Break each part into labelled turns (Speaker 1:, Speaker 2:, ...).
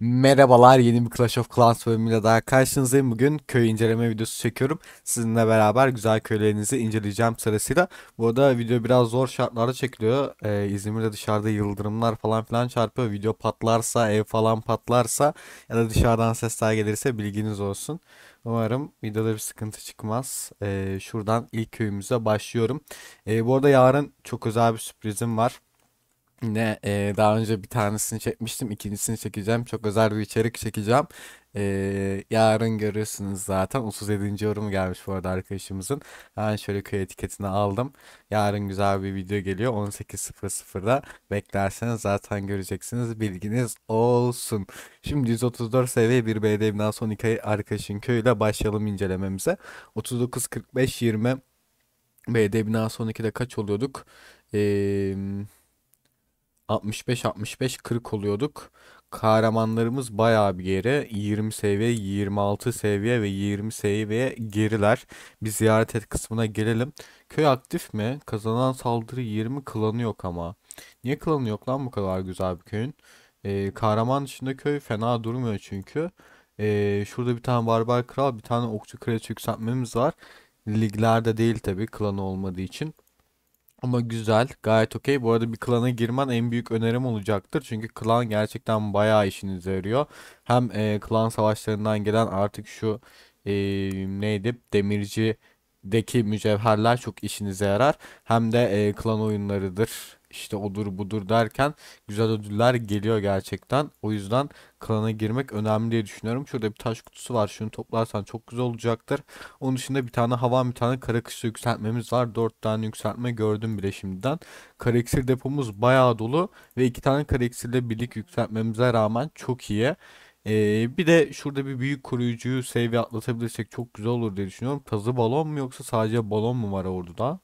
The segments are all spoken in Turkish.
Speaker 1: Merhabalar, yeni bir Clash of Clans bölümüyle daha karşınızdayım. Bugün köy inceleme videosu çekiyorum. Sizinle beraber güzel köylerinizi inceleyeceğim sırasıyla. Bu arada video biraz zor şartlarda çekiliyor. Ee, İzmir'de dışarıda yıldırımlar falan filan çarpıyor. Video patlarsa, ev falan patlarsa ya da dışarıdan sesler gelirse bilginiz olsun. Umarım videoda bir sıkıntı çıkmaz. Ee, şuradan ilk köyümüze başlıyorum. Ee, bu arada yarın çok özel bir sürprizim var. Yine e, daha önce bir tanesini çekmiştim. ikincisini çekeceğim. Çok özel bir içerik çekeceğim. E, yarın görürsünüz zaten. 37. yorum gelmiş bu arada arkadaşımızın. Ben şöyle köy etiketini aldım. Yarın güzel bir video geliyor. 18.00'da beklerseniz zaten göreceksiniz. Bilginiz olsun. Şimdi 134 seviye bir BD binası 12 arkadaşın köyüyle başlayalım incelememize. 39, 45, 20 BD binası 12'de kaç oluyorduk? Eee... 65 65 40 oluyorduk. Kahramanlarımız bayağı bir yere 20 seviye, 26 seviye ve 20 seviye geriler. Bir ziyaret et kısmına gelelim. Köy aktif mi? Kazanan saldırı 20 klanı yok ama. Niye klanı yok lan bu kadar güzel bir köyün? Ee, kahraman dışında köy fena durmuyor çünkü. Ee, şurada bir tane barbar kral, bir tane okçu kraliçe yükseltmemiz var. Liglerde değil tabii klanı olmadığı için. Ama güzel, gayet okey. Bu arada bir klana girmen en büyük önerim olacaktır. Çünkü klan gerçekten bayağı işinize yarıyor. Hem e, klan savaşlarından gelen artık şu e, neydi? Demirci'deki mücevherler çok işinize yarar. Hem de e, klan oyunlarıdır işte odur budur derken güzel ödüller geliyor gerçekten. O yüzden klana girmek önemli diye düşünüyorum. Şurada bir taş kutusu var. Şunu toplarsan çok güzel olacaktır. Onun dışında bir tane hava bir tane kara kışı yükseltmemiz var. 4 tane yükseltme gördüm bile şimdiden. Kara depomuz bayağı dolu ve 2 tane kara iksirle birlik yükseltmemize rağmen çok iyi. Ee, bir de şurada bir büyük koruyucuyu seviye atlatabilirsek çok güzel olur diye düşünüyorum. Tazı balon mu yoksa sadece balon mu var orada?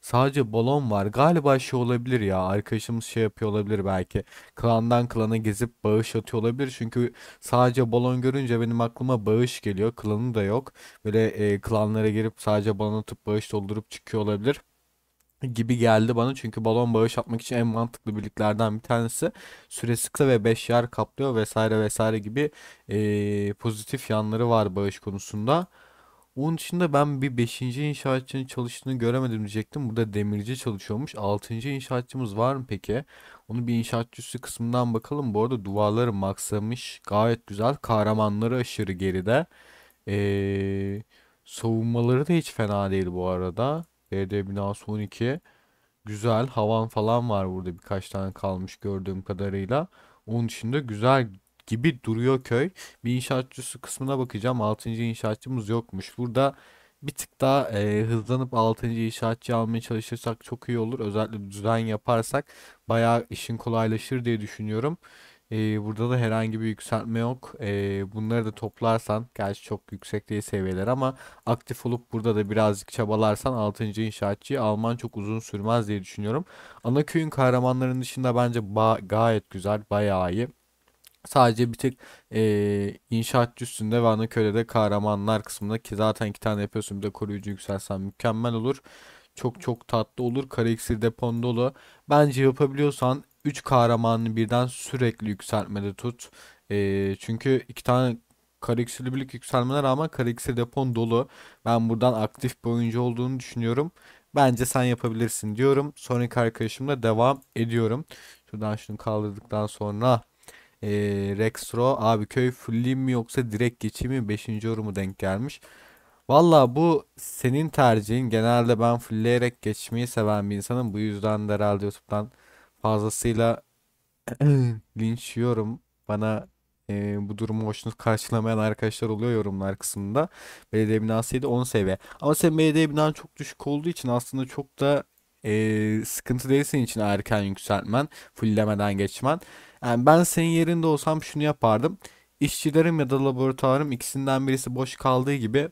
Speaker 1: Sadece balon var. Galiba şey olabilir ya. Arkadaşımız şey yapıyor olabilir belki. Klandan klana gezip bağış atıyor olabilir. Çünkü sadece balon görünce benim aklıma bağış geliyor. Klanı da yok. Böyle e, klanlara girip sadece balon atıp bağış doldurup çıkıyor olabilir gibi geldi bana. Çünkü balon bağış atmak için en mantıklı birliklerden bir tanesi. Süresi kısa ve 5 yer kaplıyor vesaire vesaire gibi e, pozitif yanları var bağış konusunda. Onun dışında ben bir 5. inşaatçının çalıştığını göremedim diyecektim. Burada demirci çalışıyormuş. 6. inşaatçımız var mı peki? Onu bir inşaatçısı kısmından bakalım. Bu arada duvarları maksamış. Gayet güzel. Kahramanları aşırı geride. Ee, savunmaları da hiç fena değil bu arada. BD binası 12. Güzel. Havan falan var burada birkaç tane kalmış gördüğüm kadarıyla. Onun dışında güzel gibi duruyor köy. Bir inşaatçısı kısmına bakacağım. 6. inşaatçımız yokmuş. Burada bir tık daha e, hızlanıp 6. inşaatçı almaya çalışırsak çok iyi olur. Özellikle düzen yaparsak bayağı işin kolaylaşır diye düşünüyorum. E, burada da herhangi bir yükseltme yok. E, bunları da toplarsan, gerçi çok yüksek değil seviyeler ama aktif olup burada da birazcık çabalarsan 6. inşaatçıyı alman çok uzun sürmez diye düşünüyorum. Ana köyün kahramanlarının dışında bence gayet güzel, bayağı iyi. Sadece bir tek e, inşaat üstünde ve Anaköy'de kahramanlar kısmında ki zaten iki tane yapıyorsun bir de koruyucu yükselsen mükemmel olur. Çok çok tatlı olur. Kara depon dolu. Bence yapabiliyorsan 3 kahramanını birden sürekli yükseltmede tut. E, çünkü iki tane kara birlik yükselmene rağmen kara depon dolu. Ben buradan aktif bir oyuncu olduğunu düşünüyorum. Bence sen yapabilirsin diyorum. Sonraki arkadaşımla devam ediyorum. Şuradan şunu kaldırdıktan sonra ee, Rexro abi köy fulleyim mi yoksa direkt geçeyim mi? 5. yorumu denk gelmiş. Valla bu senin tercihin. Genelde ben fullleyerek geçmeyi seven bir insanım. Bu yüzden de herhalde YouTube'dan fazlasıyla linç yiyorum. Bana e, bu durumu hoşnut karşılamayan arkadaşlar oluyor yorumlar kısmında. Belediye binasıydı 10 seviye. Ama senin belediye binan çok düşük olduğu için aslında çok da e, sıkıntı değil senin için erken yükseltmen, fulllemeden geçmen. Yani ben senin yerinde olsam şunu yapardım. İşçilerim ya da laboratuvarım ikisinden birisi boş kaldığı gibi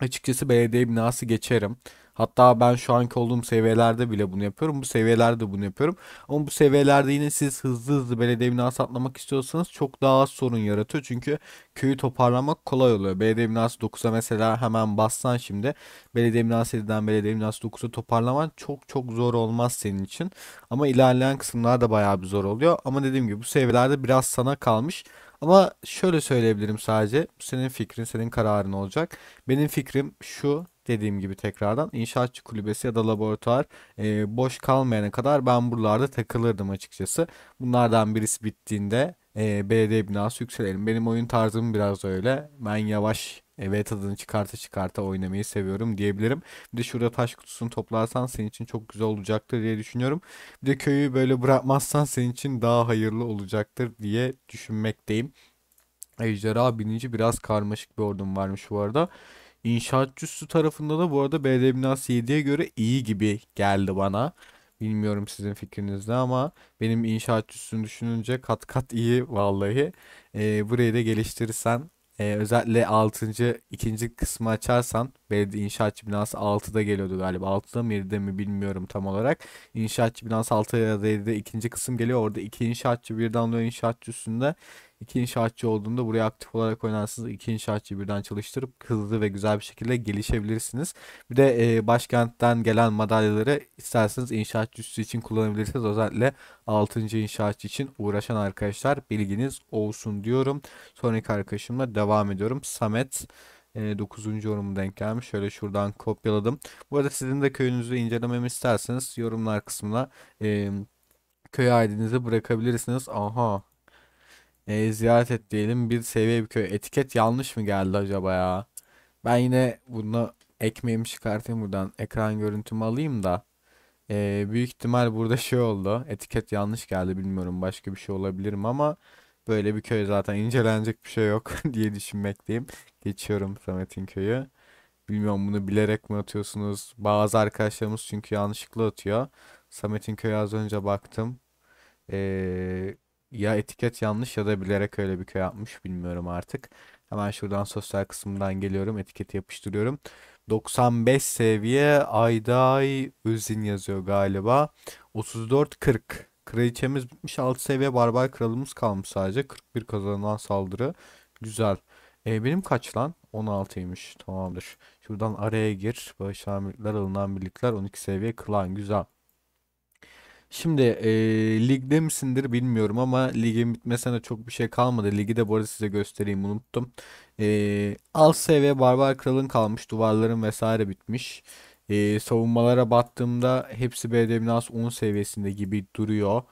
Speaker 1: açıkçası belediye binası geçerim. Hatta ben şu anki olduğum seviyelerde bile bunu yapıyorum. Bu seviyelerde bunu yapıyorum. Ama bu seviyelerde yine siz hızlı hızlı belediye binası atlamak istiyorsanız çok daha az sorun yaratıyor. Çünkü köyü toparlamak kolay oluyor. Belediye binası 9'a mesela hemen bassan şimdi belediye binası 7'den belediye binası 9'a toparlaman çok çok zor olmaz senin için. Ama ilerleyen kısımlar da bayağı bir zor oluyor. Ama dediğim gibi bu seviyelerde biraz sana kalmış. Ama şöyle söyleyebilirim sadece. Senin fikrin, senin kararın olacak. Benim fikrim şu. Dediğim gibi tekrardan inşaatçı kulübesi ya da laboratuvar e, boş kalmayana kadar ben buralarda takılırdım açıkçası. Bunlardan birisi bittiğinde e, belediye binası yükselelim. Benim oyun tarzım biraz öyle. Ben yavaş evet tadını çıkarta çıkarta oynamayı seviyorum diyebilirim. Bir de şurada taş kutusunu toplarsan senin için çok güzel olacaktır diye düşünüyorum. Bir de köyü böyle bırakmazsan senin için daha hayırlı olacaktır diye düşünmekteyim. Ejderha binici biraz karmaşık bir ordum varmış bu arada. İnşaatçısı tarafında da bu arada belediye binası 7'ye göre iyi gibi geldi bana. Bilmiyorum sizin fikriniz ne ama benim inşaatçısını düşününce kat kat iyi vallahi. Ee, burayı da geliştirirsen e, özellikle 6. ikinci kısmı açarsan belediye inşaatçı binası 6'da geliyordu galiba. 6'da mı 7'de mi bilmiyorum tam olarak. İnşaatçı binası 6 ya da 7'de ikinci kısım geliyor. Orada iki inşaatçı birden oluyor inşaatçı üstünde. İki inşaatçı olduğunda buraya aktif olarak oynarsınız. İki inşaatçıyı birden çalıştırıp hızlı ve güzel bir şekilde gelişebilirsiniz. Bir de e, başkentten gelen madalyaları isterseniz inşaatçı üstü için kullanabilirsiniz. Özellikle 6. inşaatçı için uğraşan arkadaşlar bilginiz olsun diyorum. Sonraki arkadaşımla devam ediyorum. Samet e, 9. yorumu denk gelmiş. Şöyle şuradan kopyaladım. Bu arada sizin de köyünüzü incelememi isterseniz yorumlar kısmına e, köy ID'nizi bırakabilirsiniz. Aha e, ziyaret et diyelim. Bir seviye bir köy. Etiket yanlış mı geldi acaba ya? Ben yine bunu ekmeğimi çıkartayım buradan. Ekran görüntümü alayım da. E, büyük ihtimal burada şey oldu. Etiket yanlış geldi. Bilmiyorum başka bir şey olabilir mi ama böyle bir köy zaten incelenecek bir şey yok diye düşünmekteyim. Geçiyorum Samet'in köyü. Bilmiyorum bunu bilerek mi atıyorsunuz? Bazı arkadaşlarımız çünkü yanlışlıkla atıyor. Samet'in köyü az önce baktım. Ee, ya etiket yanlış ya da bilerek öyle bir köy yapmış bilmiyorum artık. Hemen şuradan sosyal kısmından geliyorum. Etiketi yapıştırıyorum. 95 seviye Ayday Özin yazıyor galiba. 34-40. Kraliçemiz bitmiş. 6 seviye barbar kralımız kalmış sadece. 41 kazanılan saldırı. Güzel. E, benim kaç lan? 16'ymış. Tamamdır. Şuradan araya gir. Birlikler, alınan birlikler. 12 seviye klan. Güzel. Şimdi e, ligde misindir bilmiyorum ama ligin bitmesine çok bir şey kalmadı. Ligi de bu arada size göstereyim unuttum. E, alt seviye Barbar Kral'ın kalmış. Duvarların vesaire bitmiş. E, savunmalara baktığımda hepsi BD binası 10 seviyesinde gibi duruyor.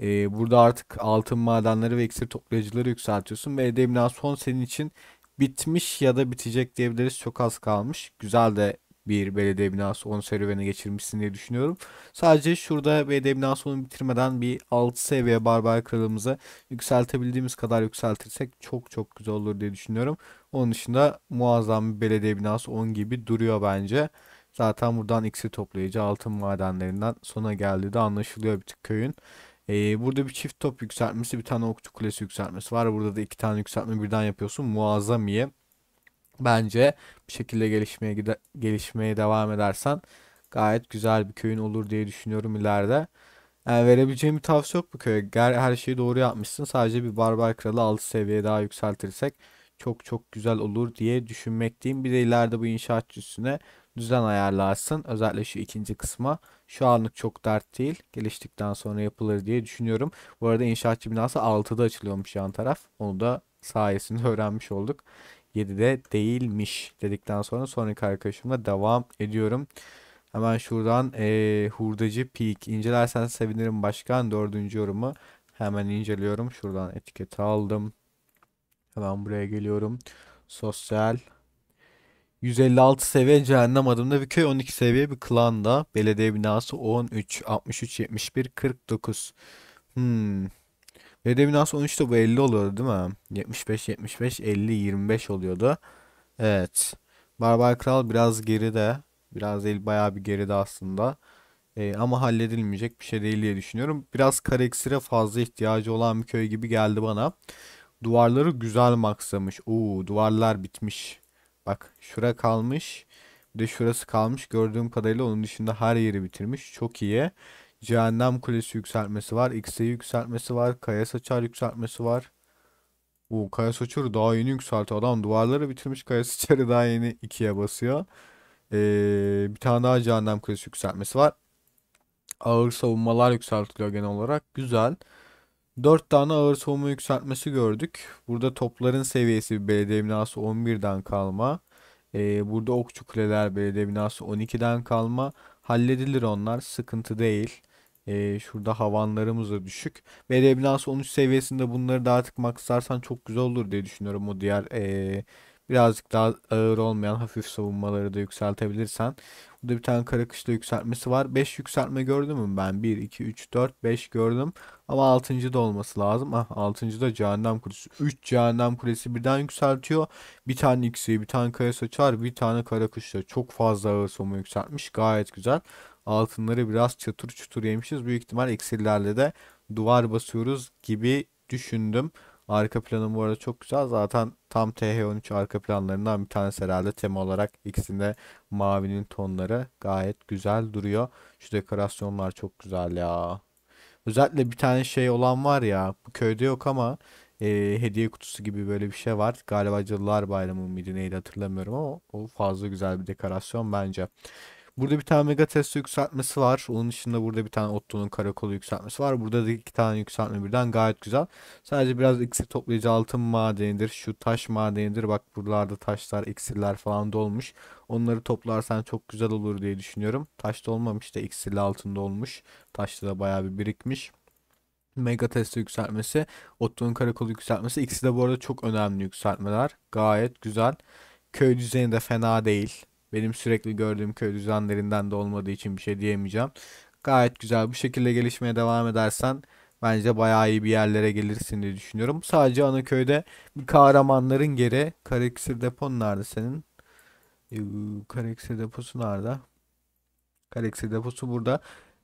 Speaker 1: E, burada artık altın madenleri ve iksir toplayıcıları yükseltiyorsun. BD binası 10 senin için bitmiş ya da bitecek diyebiliriz. Çok az kalmış. Güzel de bir belediye binası 10 serüvene geçirmişsin diye düşünüyorum. Sadece şurada belediye binası 10'u bitirmeden bir 6 seviye barbar kralımızı yükseltebildiğimiz kadar yükseltirsek çok çok güzel olur diye düşünüyorum. Onun dışında muazzam bir belediye binası 10 gibi duruyor bence. Zaten buradan iksir toplayıcı altın madenlerinden sona geldiği de anlaşılıyor bir tık köyün. Ee, burada bir çift top yükseltmesi, bir tane okçu kulesi yükseltmesi var. Burada da iki tane yükseltme birden yapıyorsun. Muazzam iyi. Bence bir şekilde gelişmeye gide gelişmeye devam edersen gayet güzel bir köyün olur diye düşünüyorum ileride. Yani verebileceğim bir tavsiye yok bu köye. Her, her şeyi doğru yapmışsın. Sadece bir barbar kralı 6 seviye daha yükseltirsek çok çok güzel olur diye düşünmekteyim. Bir de ileride bu inşaatçı üstüne düzen ayarlarsın. Özellikle şu ikinci kısma. Şu anlık çok dert değil. Geliştikten sonra yapılır diye düşünüyorum. Bu arada inşaatçı binası 6'da açılıyormuş yan taraf. Onu da sayesinde öğrenmiş olduk. 7'de değilmiş dedikten sonra sonraki arkadaşımla devam ediyorum. Hemen şuradan e, hurdacı peak incelersen sevinirim başkan dördüncü yorumu hemen inceliyorum. Şuradan etiketi aldım. Hemen buraya geliyorum. Sosyal 156 seviye cehennem adında bir köy 12 seviye bir klanda belediye binası 13 63 71 49 hmm Belediye binası 13'te bu 50 oluyordu değil mi? 75, 75, 50, 25 oluyordu. Evet. Barbar Kral biraz geride. Biraz değil bayağı bir geride aslında. Ee, ama halledilmeyecek bir şey değil diye düşünüyorum. Biraz kareksire fazla ihtiyacı olan bir köy gibi geldi bana. Duvarları güzel maksamış. Oo, duvarlar bitmiş. Bak şura kalmış. Bir de şurası kalmış. Gördüğüm kadarıyla onun dışında her yeri bitirmiş. Çok iyi. Cehennem Kulesi yükseltmesi var. X'e yükseltmesi var. Kaya Saçar yükseltmesi var. Bu Kaya Saçar'ı daha yeni yükselti. Adam duvarları bitirmiş. Kaya Saçar'ı daha yeni 2'ye basıyor. Ee, bir tane daha Cehennem Kulesi yükseltmesi var. Ağır savunmalar yükseltiliyor genel olarak. Güzel. 4 tane ağır savunma yükseltmesi gördük. Burada topların seviyesi belediye binası 11'den kalma. Ee, burada okçu kuleler belediye binası 12'den kalma. Halledilir onlar. Sıkıntı değil. Ee, şurada havanlarımız da düşük. Binası 13 seviyesinde bunları da artık maksarsan çok güzel olur diye düşünüyorum. O diğer ee, birazcık daha ağır olmayan hafif savunmaları da yükseltebilirsen. Burada bir tane kara yükseltmesi var. 5 yükseltme gördüm mü ben? 1, 2, 3, 4, 5 gördüm. Ama 6. da olması lazım. Ah 6. da cehennem kulesi. 3 cehennem kulesi birden yükseltiyor. Bir tane X'i, bir tane kaya saçar, bir tane kara. Çok fazla ağır savunma yükseltmiş. Gayet güzel. Altınları biraz çatır çutur yemişiz. Büyük ihtimal eksilerle de duvar basıyoruz gibi düşündüm. Arka planım bu arada çok güzel. Zaten tam TH13 arka planlarından bir tanesi herhalde tema olarak ikisinde mavinin tonları gayet güzel duruyor. Şu dekorasyonlar çok güzel ya. Özellikle bir tane şey olan var ya bu köyde yok ama e, hediye kutusu gibi böyle bir şey var. Galiba Cadılar Bayramı mıydı neydi hatırlamıyorum ama o fazla güzel bir dekorasyon bence. Burada bir tane Mega Tesla yükseltmesi var. Onun dışında burada bir tane Otto'nun karakolu yükseltmesi var. Burada da iki tane yükseltme birden gayet güzel. Sadece biraz iksir toplayıcı altın madenidir. Şu taş madenidir. Bak buralarda taşlar, iksirler falan dolmuş. Onları toplarsan çok güzel olur diye düşünüyorum. Taşta olmamış da iksirli altında olmuş. Taşta da bayağı bir birikmiş. Mega Tesla yükseltmesi, Otto'nun karakolu yükseltmesi. İkisi de bu arada çok önemli yükseltmeler. Gayet güzel. Köy düzeni de fena değil. Benim sürekli gördüğüm köy düzenlerinden de olmadığı için bir şey diyemeyeceğim. Gayet güzel. Bu şekilde gelişmeye devam edersen bence bayağı iyi bir yerlere gelirsin diye düşünüyorum. Sadece ana köyde bir kahramanların geri. Karaksir depon nerede senin? Ee, Karaksir deposu nerede? Karaksir deposu burada.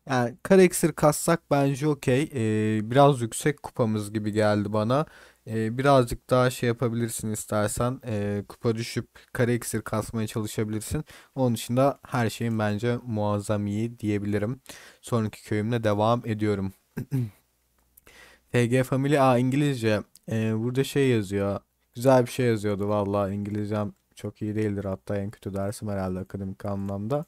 Speaker 1: Yani kara iksir kassak bence okey. Ee, biraz yüksek kupamız gibi geldi bana. Ee, birazcık daha şey yapabilirsin istersen. Ee, kupa düşüp kara iksir kasmaya çalışabilirsin. Onun dışında her şeyin bence muazzam iyi diyebilirim. Sonraki köyümle devam ediyorum. FG Family A İngilizce. Ee, burada şey yazıyor. Güzel bir şey yazıyordu vallahi İngilizcem çok iyi değildir hatta en kötü dersim herhalde akademik anlamda.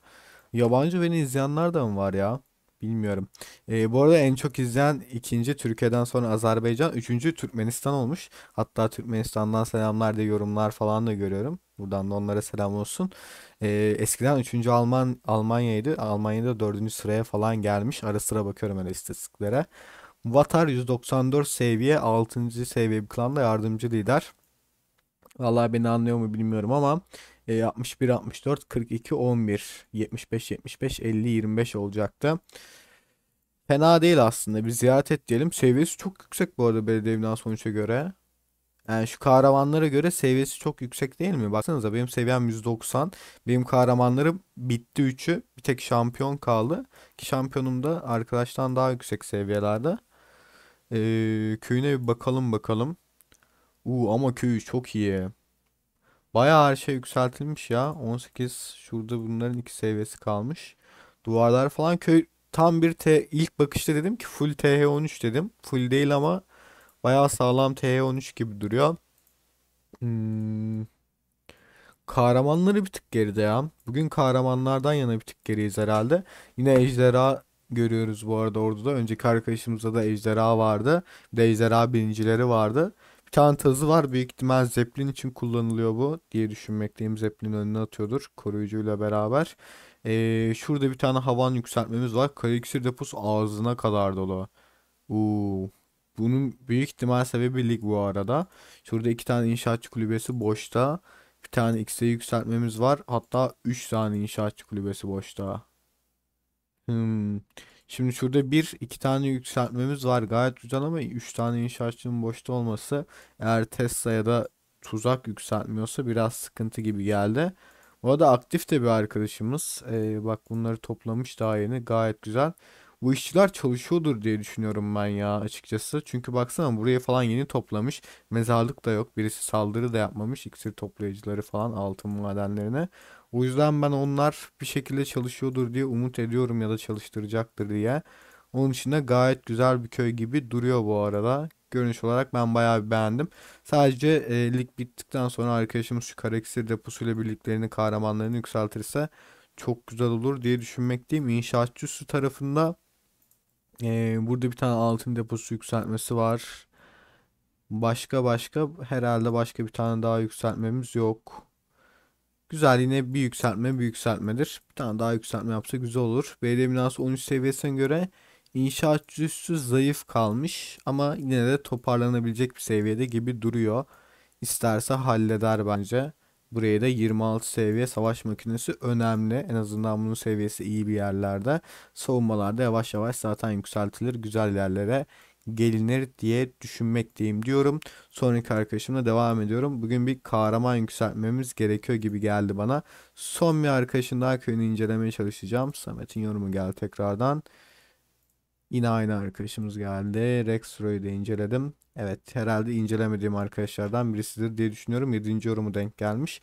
Speaker 1: Yabancı beni izleyenler de mi var ya? Bilmiyorum. Ee, bu arada en çok izleyen ikinci Türkiye'den sonra Azerbaycan, üçüncü Türkmenistan olmuş. Hatta Türkmenistan'dan selamlar diye yorumlar falan da görüyorum. Buradan da onlara selam olsun. Ee, eskiden üçüncü Alman Almanya'ydı. Almanya'da dördüncü sıraya falan gelmiş. Ara sıra bakıyorum öyle istatistiklere. Vatar 194 seviye, 6. seviye bir klanda yardımcı lider. Vallahi beni anlıyor mu bilmiyorum ama e, 61 64 42 11 75 75 50 25 olacaktı. Fena değil aslında. Bir ziyaret et diyelim. Seviyesi çok yüksek bu arada belediye binası sonuça göre. Yani şu kahramanlara göre seviyesi çok yüksek değil mi? Baksanıza benim seviyem 190. Benim kahramanlarım bitti 3'ü. Bir tek şampiyon kaldı. Ki şampiyonum da arkadaştan daha yüksek seviyelerde. Ee, köyüne bir bakalım bakalım. Uu ama köyü çok iyi. Bayağı her şey yükseltilmiş ya. 18 şurada bunların iki seviyesi kalmış. Duvarlar falan köy tam bir T ilk bakışta dedim ki full TH13 dedim. Full değil ama bayağı sağlam TH13 gibi duruyor. Hmm, kahramanları bir tık geride ya. Bugün kahramanlardan yana bir tık geriyiz herhalde. Yine ejderha görüyoruz bu arada orada da. Önceki arkadaşımızda da ejderha vardı. Bir de ejderha birincileri vardı. Bir tane var. Büyük ihtimal Zeppelin için kullanılıyor bu diye düşünmekteyim. Zeppelin önüne atıyordur koruyucuyla beraber. Ee, şurada bir tane havan yükseltmemiz var. Kara iksir deposu ağzına kadar dolu. Uuu. Bunun büyük ihtimal sebebi lig bu arada. Şurada iki tane inşaatçı kulübesi boşta. Bir tane X'e yükseltmemiz var. Hatta 3 tane inşaatçı kulübesi boşta. Hmm. Şimdi şurada bir iki tane yükseltmemiz var gayet güzel ama üç tane inşaatçının boşta olması eğer Tesla ya da tuzak yükseltmiyorsa biraz sıkıntı gibi geldi. Bu arada aktif de bir arkadaşımız. Ee, bak bunları toplamış daha yeni gayet güzel. Bu işçiler çalışıyordur diye düşünüyorum ben ya açıkçası. Çünkü baksana buraya falan yeni toplamış. Mezarlık da yok. Birisi saldırı da yapmamış. İksir toplayıcıları falan altın madenlerine. O yüzden ben onlar bir şekilde çalışıyordur diye umut ediyorum ya da çalıştıracaktır diye. Onun için de gayet güzel bir köy gibi duruyor bu arada. Görünüş olarak ben bayağı bir beğendim. Sadece e, lig bittikten sonra arkadaşımız şu Karaksir deposuyla birliklerini kahramanlarını yükseltirse çok güzel olur diye düşünmekteyim. İnşaatçı su tarafında Ee, burada bir tane altın deposu yükseltmesi var. Başka başka herhalde başka bir tane daha yükseltmemiz yok. Güzel yine bir yükseltme bir yükseltmedir. Bir tane daha yükseltme yapsa güzel olur. Belediye binası 13 seviyesine göre inşaat üstü zayıf kalmış ama yine de toparlanabilecek bir seviyede gibi duruyor. İsterse halleder bence. Buraya da 26 seviye savaş makinesi önemli. En azından bunun seviyesi iyi bir yerlerde. Savunmalarda yavaş yavaş zaten yükseltilir. Güzel yerlere gelinir diye düşünmekteyim diyorum. Sonraki arkadaşımla devam ediyorum. Bugün bir kahraman yükseltmemiz gerekiyor gibi geldi bana. Son bir arkadaşın daha köyünü incelemeye çalışacağım. Samet'in yorumu geldi tekrardan. Yine aynı arkadaşımız geldi. Rexroy'u da inceledim. Evet herhalde incelemediğim arkadaşlardan birisidir diye düşünüyorum. 7. yorumu denk gelmiş.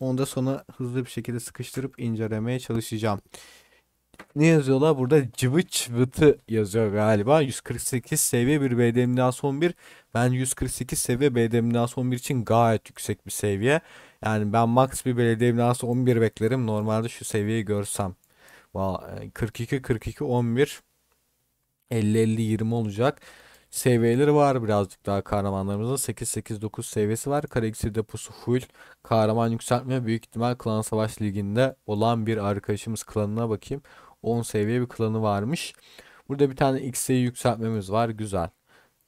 Speaker 1: Onu da sona hızlı bir şekilde sıkıştırıp incelemeye çalışacağım. Ne yazıyorlar? Burada cıvıt çıvıtı yazıyor galiba. 148 seviye bir BDM 11. Ben 148 seviye BDM 11 için gayet yüksek bir seviye. Yani ben max bir BDM 11 beklerim. Normalde şu seviyeyi görsem. 42 42 11 50 50 20 olacak. Seviyeleri var birazcık daha kahramanlarımızın. 8 8 9 seviyesi var. Kara deposu full. Kahraman yükseltme büyük ihtimal Klan Savaş Ligi'nde olan bir arkadaşımız klanına bakayım. 10 seviye bir klanı varmış. Burada bir tane X'e yükseltmemiz var. Güzel.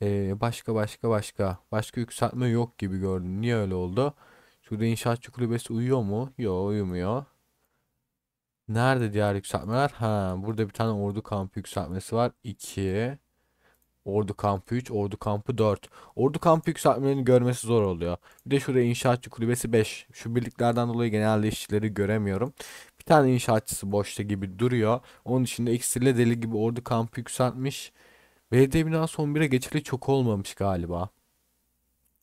Speaker 1: Ee, başka başka başka. Başka yükseltme yok gibi gördüm. Niye öyle oldu? Şurada inşaatçı kulübesi uyuyor mu? Yok uyumuyor. Nerede diğer yükseltmeler? Ha, burada bir tane ordu kampı yükseltmesi var. 2 Ordu kampı 3, ordu kampı 4. Ordu kampı yükseltmelerini görmesi zor oluyor. Bir de şurada inşaatçı kulübesi 5. Şu birliklerden dolayı genelde işçileri göremiyorum. Bir tane inşaatçısı boşta gibi duruyor. Onun dışında iksirle deli gibi ordu kampı yükseltmiş. Belediye binası 11'e geçili çok olmamış galiba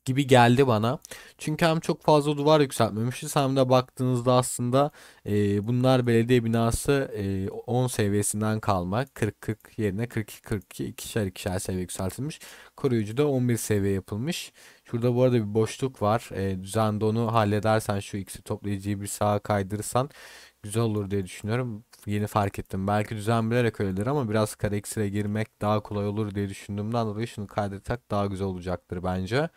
Speaker 1: gibi geldi bana. Çünkü hem çok fazla duvar yükseltmemişiz hem de baktığınızda aslında e, bunlar belediye binası e, 10 seviyesinden kalma. 40-40 yerine 42-42 ikişer ikişer seviye yükseltilmiş. Koruyucu da 11 seviye yapılmış. Şurada bu arada bir boşluk var. E, düzende onu halledersen şu ikisi toplayıcıyı bir sağa kaydırırsan güzel olur diye düşünüyorum. Yeni fark ettim. Belki düzen bilerek öyledir ama biraz kare eksire girmek daha kolay olur diye düşündüğümden dolayı şunu kaydetsek daha güzel olacaktır bence.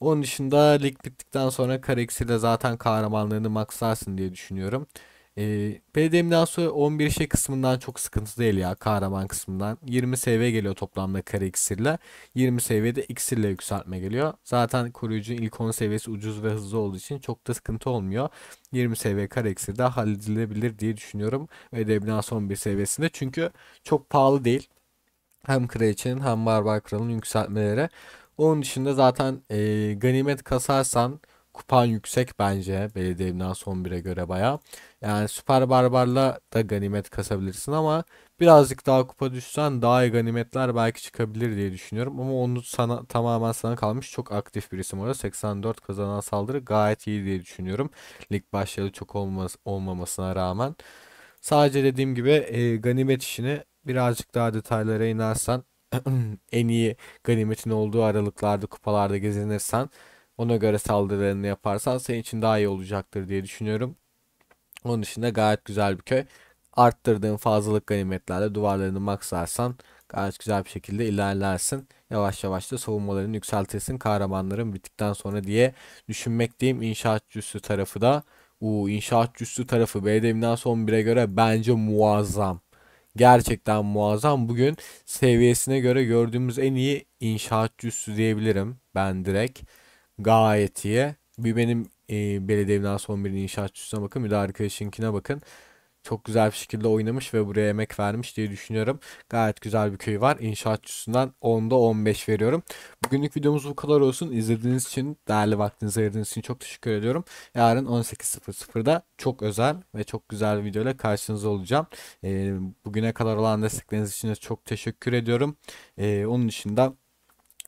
Speaker 1: Onun dışında lig bittikten sonra Karex ile zaten kahramanlarını maxlarsın diye düşünüyorum. Ee, BDM'den sonra 11 şey kısmından çok sıkıntı değil ya kahraman kısmından. 20 seviye geliyor toplamda kare iksirle. 20 seviyede iksirle yükseltme geliyor. Zaten koruyucu ilk 10 seviyesi ucuz ve hızlı olduğu için çok da sıkıntı olmuyor. 20 seviye kare iksirde halledilebilir diye düşünüyorum. BDM'den son 11 seviyesinde. Çünkü çok pahalı değil. Hem kraliçenin hem barbar kralın yükseltmeleri. Onun dışında zaten e, ganimet kasarsan kupan yüksek bence belediye binası 11'e göre baya. Yani süper barbarla da ganimet kasabilirsin ama birazcık daha kupa düşsen daha iyi ganimetler belki çıkabilir diye düşünüyorum. Ama onu sana tamamen sana kalmış çok aktif bir isim orada. 84 kazanan saldırı gayet iyi diye düşünüyorum. Lig başlayalı çok olmaz, olmamasına rağmen. Sadece dediğim gibi e, ganimet işini birazcık daha detaylara inersen en iyi ganimetin olduğu aralıklarda kupalarda gezinirsen ona göre saldırılarını yaparsan senin için daha iyi olacaktır diye düşünüyorum. Onun dışında gayet güzel bir köy. Arttırdığın fazlalık ganimetlerle duvarlarını maxlarsan gayet güzel bir şekilde ilerlersin. Yavaş yavaş da savunmalarını yükseltirsin kahramanların bittikten sonra diye düşünmekteyim. İnşaat tarafı da u inşaat tarafı BDM'den son 11'e göre bence muazzam gerçekten muazzam. Bugün seviyesine göre gördüğümüz en iyi inşaatçısı diyebilirim ben direkt. Gayet iyi. Bir benim e, belediyemden son bir inşaatçısına bakın. Bir de arkadaşınkine bakın çok güzel bir şekilde oynamış ve buraya emek vermiş diye düşünüyorum. Gayet güzel bir köy var. İnşaatçısından 10'da 15 veriyorum. Bugünlük videomuz bu kadar olsun. İzlediğiniz için, değerli vaktinizi ayırdığınız için çok teşekkür ediyorum. Yarın 18.00'da çok özel ve çok güzel bir videoyla karşınızda olacağım. Ee, bugüne kadar olan destekleriniz için de çok teşekkür ediyorum. Ee, onun dışında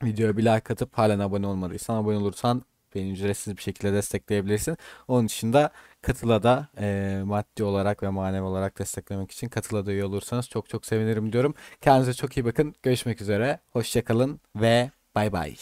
Speaker 1: videoya bir like atıp halen abone olmadıysan abone olursan beni ücretsiz bir şekilde destekleyebilirsin. Onun dışında Katıla da e, maddi olarak ve manevi olarak desteklemek için Katıla da üye olursanız çok çok sevinirim diyorum. Kendinize çok iyi bakın. Görüşmek üzere. Hoşçakalın ve bay bay.